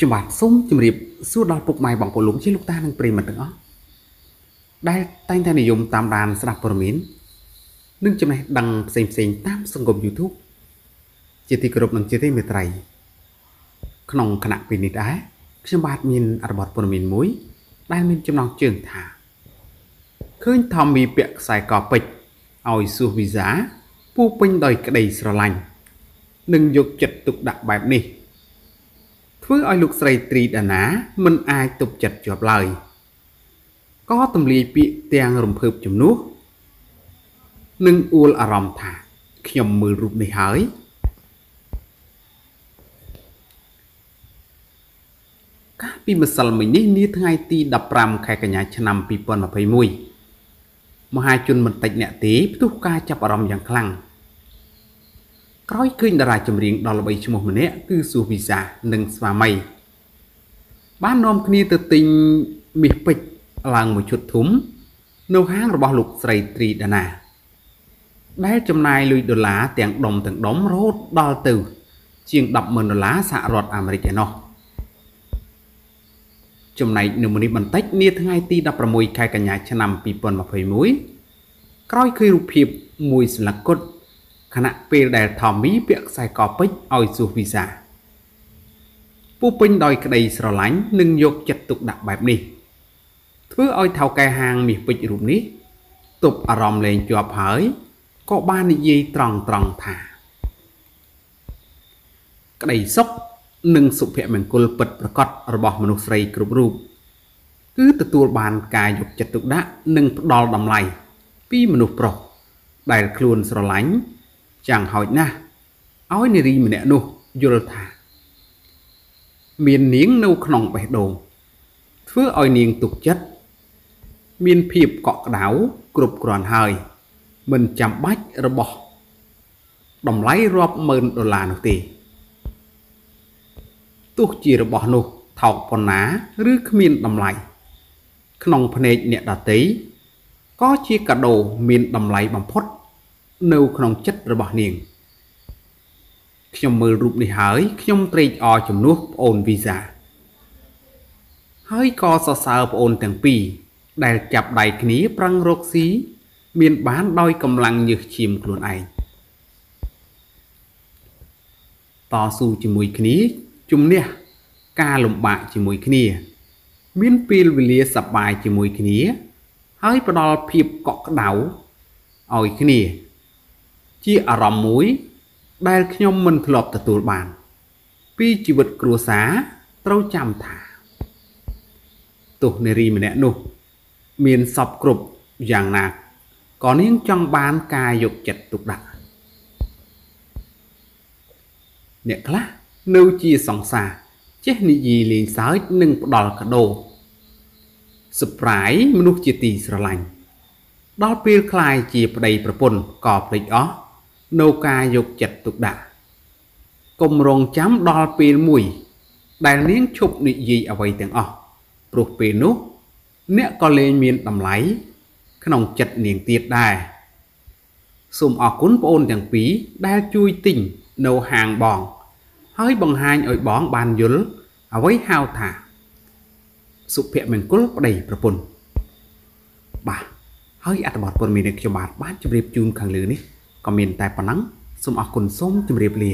ខ្ញុំបាទសូមជម្រាបសួរដល់ពុកម៉ែបងប្អូនលោកជាលោកតានិងប្រិយមិត្តទាំងអស់ដែលតែងតែនិយមតាមដានស្ដាប់ព័ត៌មាននិងចំណេះដឹងផ្សេងផ្សេងៗតាមសង្គម YouTube ជាទីគោរពនិងជាទីមេត្រីក្នុងគណៈពេលនេះដែរខ្ញុំបាទមានអត្ថបទព័ត៌មានមួយ ដែលមានចំណងជើងថាឃើញថមមីពាក់ខ្សែកពេជ្រឲ្យសួសវីសាពោពេញដោយក្តីស្រឡាញ់និងយកចិត្តទុកដាក់បែបនេះ ធ្វើឲ្យលោកស្រីត្រីដាណាមិនអាចទប់ចិត្តជាប់ឡើយក៏ទម្លាយពាក្យទាំងរំភើបជំនួសនិងអួលអារម្មណ៍ថាខ្ញុំមើលរូបនេះហើយកាលពីម្សិលមិញនេះនាថ្ងៃទី15ខែកញ្ញាឆ្នាំ2021មហាជនមិនតិចអ្នកទេផ្ទុះការចាប់អារម្មណ៍យ៉ាងខ្លាំង ក្រោយឃើញតារាចម្រៀងដ៏ល្បីឈ្មោះម្នាក់គឺសួសវិសានិងស្វាមី បាននាំគ្នាទៅទិញមាសពេជ្រឡើងមួយឈុតធំ នៅហាងរបស់លោកស្រីត្រីដាណា ដែលចំណាយលុយដុល្លារទាំងដុំទាំងដុំរហូតដល់ទៅ ជាង100000ដុល្លារសហរដ្ឋអាមេរិកឯណោះចំណែកនៅមុនេះបន្តិចនាថ្ងៃទី16ខែកញ្ញាឆ្នាំ2021ក្រោយឃើញរូបភាពមួយស្លឹកគុត ខណៈពេលដែលថមមីពាក់ខ្សែកពេជ្រឲ្យសួសវីសាពូពេញដោយក្តីស្រឡាញ់និងយកចិត្តទុកដាក់បែបនេះ ធ្វើឲ្យថៅកែហាងមាសពេជ្ររូបនេះទប់អារម្មណ៍លែងជាប់ហើយក៏បាននិយាយត្រង់ត្រង់ថា ក្តីសុខនិងសុភមង្គលពិតប្រាកដរបស់មនុស្សស្រីគ្រប់រូបគឺទទួលបានការយកចិត្តទុកដាក់និងផ្ដល់តម្លៃពីមនុស្សប្រុសដែលខ្លួនស្រឡាញ់ ចាំងហោចណាស់ឲ្យនារីម្នាក់នោះយល់ថា មាននាងនៅក្នុងបេះដូងធ្វើឲ្យនាងទុកចិត្តមានភាពកក់ក្ដៅគ្រប់គ្រាន់ហើយ មិនចាំបាច់របស់តម្លៃរាប់ម៉ឺនដុល្លារនោះទេទោះជារបស់នោះថោកប៉ុណ្ណាឬគ្មានតម្លៃក្នុងភ្នែកអ្នកដតីក៏ជាកាដូមានតម្លៃបំផុត នៅក្នុងចិត្តរបស់នាងខ្ញុំមើលរូបនេះហើយខ្ញុំត្រេកអរជំនួសប្អូនវីសាហើយក៏សរសើរប្អូនទាំងពីរដែលចាប់ដៃគ្នាប្រឹងរកស៊ីមានបានដោយកម្លាំងញើសឈាមខ្លួនឯងតស៊ូជាមួយគ្នាជំនះការលំបាកជាមួយគ្នា មានពេលវេលាសប្បាយជាមួយគ្នា ហើយផ្ដល់ភាពកក់ក្ដៅឲ្យគ្នា ជាអារម្មណ៍មួយ ដែលខ្ញុំមិនធ្លាប់ទទួលបាន ពីជីវិតគ្រួសារត្រូវចាំថាទោះនារីម្នាក់នោះ មានសពគ្រប់យ៉ាងណាក៏នាងចង់បានការយកចិត្តទុកដាក់អ្នកខ្លះនៅជាសង្សារចេះនិយាយលេងសើចនិងផ្ដល់កាដូសប្រាយមនុស្សជាទីស្រឡាញ់ដល់ពេលคลายជាប្តីប្រពន្ធក៏ភ្លេចអស់ នៅការយកចិត្តទុកដាក់កុំរងចាំដល់ពេលមួយ ដែលនាងឈប់និយាយអ្វីទាំងអស់ព្រោះពេលនោះ អ្នកក៏លែងមានតម្លៃក្នុងចិត្តនាងទៀតដែរសូមអរគុណប្អូនទាំងពីរដែលជួយទិញនៅហាងបង ហើយបង្ហាញឲ្យបងបានយល់អ្វីហៅថា សុភមង្គលប្តីប្រពន្ធបាទហើយអត្ថបទព័ត៌មាននេះខ្ញុំបាទបានជម្រាបជូនខាងលើនេះ ក៏មានតែប៉ុណ្ណឹងសូមអរគុណសូមជម្រាបលា